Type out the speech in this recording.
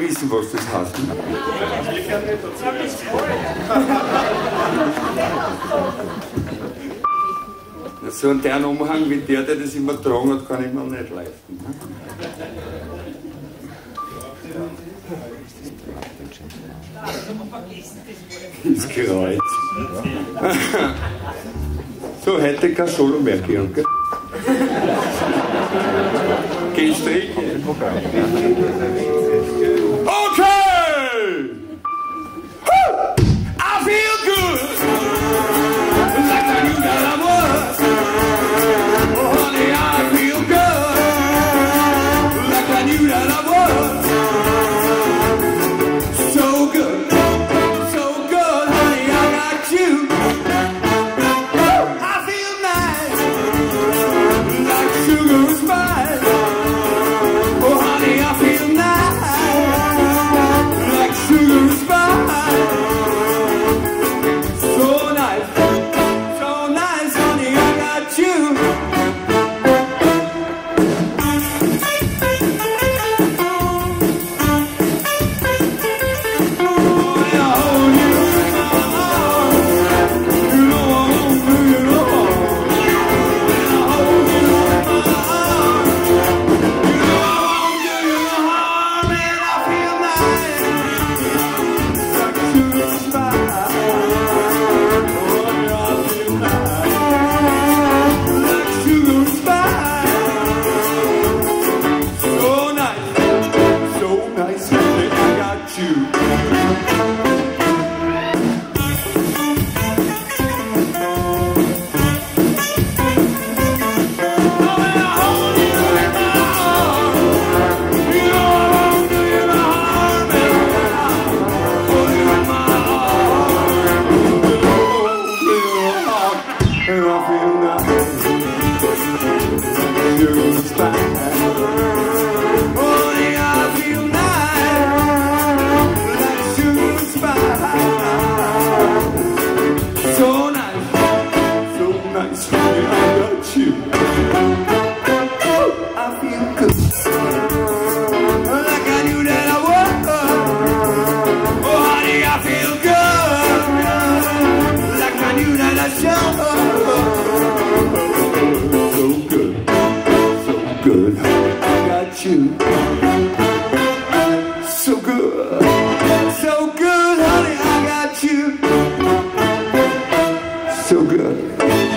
wissen, was das heißt. Ne? So einen Umhang wie der, der das immer tragen hat, kann ich mir nicht leisten. Ne? Das Kreuz. so, heute kein Solo mehr, Georg. Du Okay! I feel good! Like I knew that I. Oh, honey, I feel good. Like I knew that I. for. Good. So good, honey, I got you. So good.